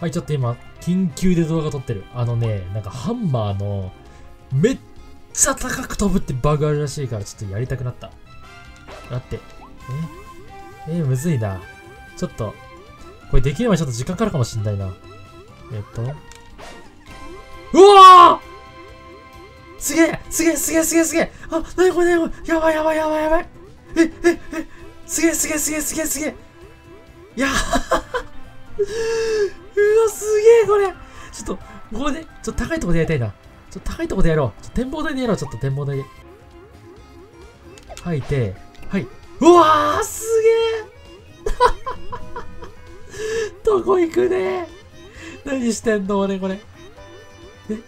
はい、ちょっと今、緊急で動画撮ってる。あのね、なんかハンマーの、めっちゃ高く飛ぶってバグあるらしいから、ちょっとやりたくなった。だって、え？えむずいな。ちょっと、これできればちょっと時間かかるかもしんないな。えっと。うわー！すげえ！すげえ！すげえ！すげえ！すげえ！あ、なにこれなにこれ？やばい！やばい！やばい！やばい！え、え、え、すげえ！すげえ！すげえ！すげえ！すげえ！いやうわ、すげえこれちょっと、ここで、ちょっと高いところでやりたいな。ちょっと高いところでやろう。ちょっと展望台でやろう。ちょっと展望台で。吐いて、はい。うわーすげえ どこ行くね何してんの俺これ。え、え、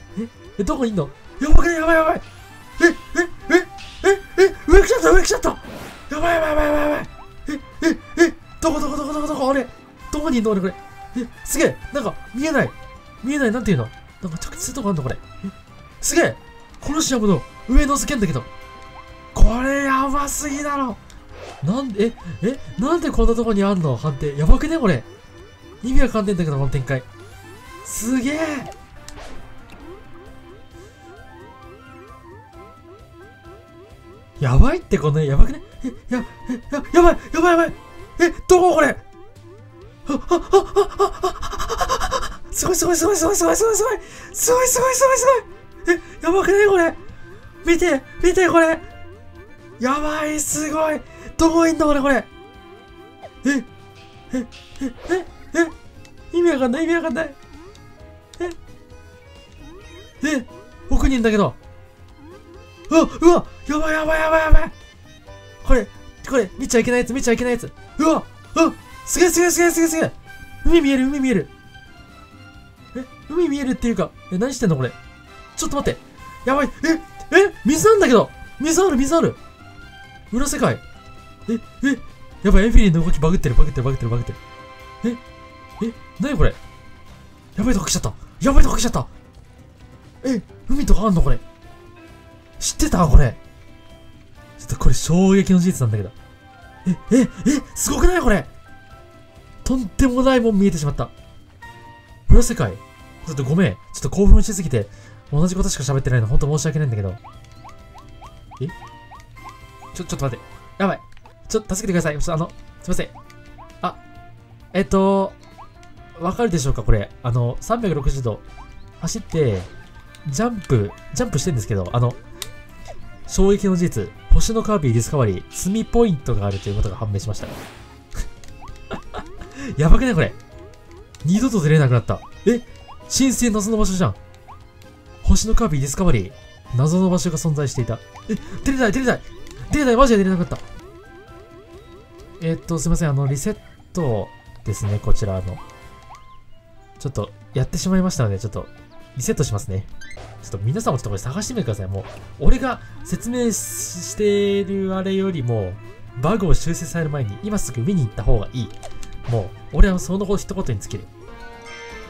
え、どこにいんの？やばくやばいやばいえ、え、え、え、え、上来ちゃった上来ちゃったやばいやばいやばいやばいえ、え、え、どこどこどこどこどこ俺どこにいんの俺これ すげえなんか見えない見えないなんていうの？なんか着地するとこあんのこれ。すげえコロシアムの上のけんだけど。これやばすぎだろなんで、え、え、なんでこんなとこにあんの？判定。やばくね？これ。意味わかんねえんだけど、この展開。すげえやばいってこの、やばくね？え、や、え、や、やばいやばいやばいえ、どここれ、すごいすごいすごいすごいすごいすごいすごいすごいすごいすごいすごいえ、やばくねこれ見て見てこれやばいすごいどこいんの俺これえ、え、え、え、え、意味わかんない意味わかんないえ、え、奥にいんだけどうわ、うわ、やばいやばいやばいやばいこれ、これ、見ちゃいけないやつ、見ちゃいけないやつ。うわ、うわすげえすげえすげえすげえすげえ海見える、海見える。え、海見えるっていうか、え、何してんのこれ？ちょっと待って。やばい、え、え、水なんだけど水ある、水ある。裏世界。え、え、やばい、エフィリンの動きバグってる、バグってる、バグってる、バグってる。え、え、なにこれ？やばいとこ来ちゃった。やばいとこ来ちゃった。え、海とかあんのこれ？知ってたこれ？ちょっとこれ衝撃の事実なんだけど。え、え、え、すごくないこれ？とんでもないもん見えてしまった。裏世界ちょっとごめん。ちょっと興奮しすぎて、同じことしか喋ってないの、ほんと申し訳ないんだけど。え？ちょ、ちょっと待って。やばい。ちょ助けてください。ちょっとあの、すいません。あ、えっと、わかるでしょうかこれ。あの、360度走って、ジャンプ、ジャンプしてんですけど、あの、衝撃の事実、星のカービィディスカバリー、積みポイントがあるということが判明しました。やばくない？これ。二度と出れなくなった。え？神聖謎の場所じゃん。星のカービィディスカバリー、謎の場所が存在していた。え、出れない出れない出れないマジで出れなかった。えー、っと、すいません。あの、リセットですね、こちらの。ちょっと、やってしまいましたので、ちょっと、リセットしますね。ちょっと皆さんもちょっとこれ探してみてください。もう、俺が説明してるあれよりも、バグを修正される前に、今すぐ見に行った方がいい。もう、俺はその一言に尽きる。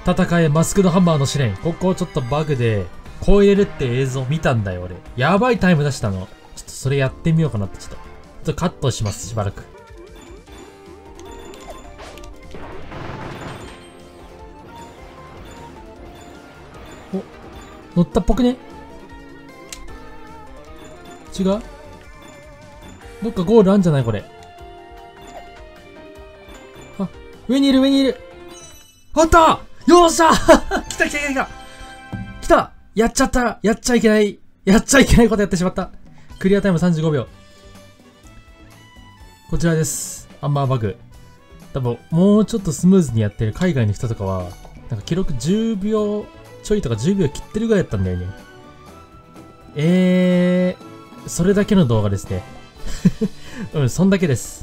戦え、マスクドハンマーの試練。ここちょっとバグで、超えるって映像見たんだよ、俺。やばいタイム出したの。ちょっとそれやってみようかなって、ちょっと。ちょっとカットします、しばらく。お乗ったっぽくね？違う？どっかゴールあんじゃないこれ。上にいる上にいるあったよっしゃ 来た来た来た来た来たやっちゃったやっちゃいけないやっちゃいけないことやってしまったクリアタイム35秒。こちらです。アンマーバグ。多分、もうちょっとスムーズにやってる海外の人とかは、なんか記録10秒ちょいとか10秒切ってるぐらいだったんだよね。えー、それだけの動画ですね。うん、そんだけです。